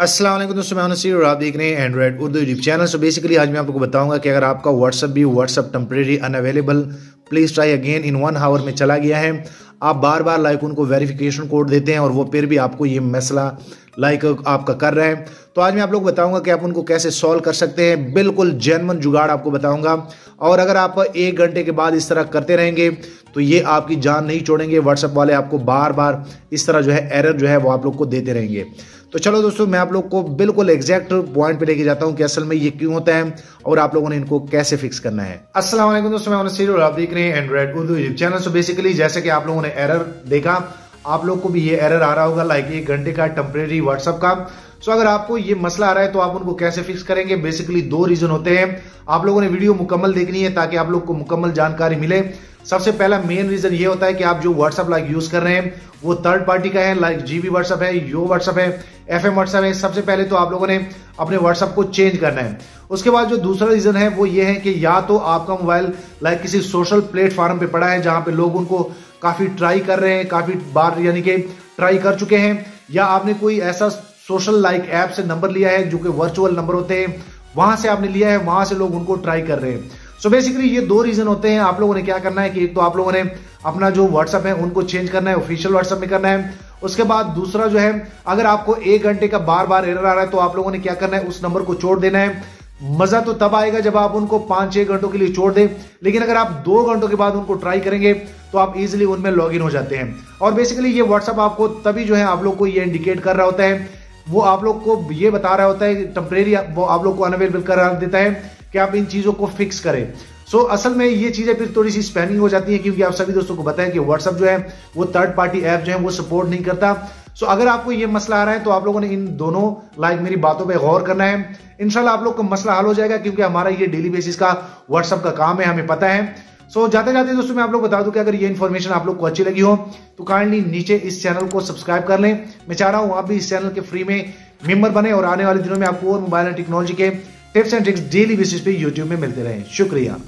असलम दोस्तों, मैं नसीर और आप देख रहे हैं Android Urdu YouTube channel so basically आज मैं आपको बताऊँगा कि अगर आपका व्हाट्सअप भी WhatsApp temporary unavailable please try again in one hour में चला गया है। आप बार बार लाइक उनको वेरिफिकेशन कोड देते हैं और वो फिर भी आपको ये मसला लाइक आपका कर रहे हैं। तो आज मैं आप लोग बताऊँगा कि आप उनको कैसे सॉल्व कर सकते हैं। बिल्कुल जेनवन जुगाड़ आपको बताऊँगा। और अगर आप एक घंटे के बाद इस तरह करते रहेंगे तो ये आपकी जान नहीं छोड़ेंगे। व्हाट्सएप वाले आपको बार बार इस तरह जो है एरर जो है वो आप लोग को देते रहेंगे। तो चलो दोस्तों, मैं आप लोग को बिल्कुल एग्जैक्ट पॉइंट पे लेके जाता हूँ कि असल में ये क्यों होता है और आप लोगों ने इनको कैसे फिक्स करना है। असलम दोस्तों, मैं आप देख रहे हैं Android Urdu YouTube channel so basically जैसे कि आप लोगों ने एरर देखा आप लोग को भी ये एरर आ रहा होगा लाइक एक घंटे का टेम्परेरी व्हाट्सअप का। सो अगर आपको ये मसला आ रहा है तो आप उनको कैसे फिक्स करेंगे? बेसिकली दो रीजन होते हैं। आप लोगों ने वीडियो मुकम्मल देखनी है ताकि आप लोग को मुकम्मल जानकारी मिले। सबसे पहला मेन रीजन ये होता है कि आप जो व्हाट्सअप लाइक यूज़ कर रहे हैं, वो थर्ड पार्टी का है लाइक जीबी व्हाट्सअप है यो व्हाट्सअप है एफ़ एम व्हाट्सअप है, सबसे पहले तो आप लोगों ने अपने व्हाट्सअप को चेंज करना है। उसके बाद जो दूसरा रीजन है, वो ये है कि या तो आपका मोबाइल लाइक किसी सोशल प्लेटफॉर्म पे पड़ा है, जहाँ पे लोग उनको काफ़ी ट्राई कर रहे हैं, काफ़ी बार यानी कि ट्राई कर चुके हैं, या आपने कोई ऐसा सोशल लाइक ऐप से नंबर लिया है, जो कि वर्चुअल नंबर होते हैं, वहाँ से आपने लिया है, वहाँ से लोग उनको ट्राई कर रहे हैं। सो बेसिकली ये दो रीजन होते हैं। आप लोगों ने क्या करना है कि एक तो आप लोगों ने अपना जो व्हाट्सअप है, उनको चेंज करना है ऑफिशियल व्हाट्सअप में करना है। उसके बाद दूसरा जो है, अगर आपको एक घंटे का बार बार एरर आ रहा है तो आप लोगों ने क्या करना है, उस नंबर को छोड़ देना है। मज़ा तो तब आएगा जब आप उनको पाँच छह घंटों के लिए छोड़ दें, लेकिन अगर आप दो घंटों के बाद उनको ट्राई करेंगे तो आप इजिली उनमें लॉग इन हो जाते हैं। और बेसिकली ये व्हाट्सअप आपको तभी जो है आप लोग को ये इंडिकेट कर रहा होता है। वो आप लोग को ये बता रहा होता है टेम्परेरी आप लोग को अनअवेलेबल करा देता है। कि आप इन चीज़ों को फिक्स करें। सो so, असल में ये चीज़ें फिर थोड़ी सी स्पैनिंग हो जाती है क्योंकि आप सभी दोस्तों को बताएँ कि व्हाट्सअप जो है वो थर्ड पार्टी ऐप जो है वो सपोर्ट नहीं करता। सो so, अगर आपको ये मसला आ रहा है तो आप लोगों ने इन दोनों लाइक मेरी बातों पर गौर करना है। इनशाला आप लोग का मसला हल हो जाएगा क्योंकि हमारा ये डेली बेसिस का व्हाट्सअप का काम है हमें पता है। सो so, जाते जाते दोस्तों मैं आप लोग बता दूँ कि अगर ये इन्फॉर्मेशन आप लोग को अच्छी लगी हो तो काइंडली नीचे इस चैनल को सब्सक्राइब कर लें। मैं चाह रहा हूँ आप भी इस चैनल के फ्री में मेंबर बने और आने वाले दिनों में आपको और मोबाइल एंड टेक्नोलॉजी के tips and tricks daily basis पे यूट्यूब में मिलते रहे। शुक्रिया।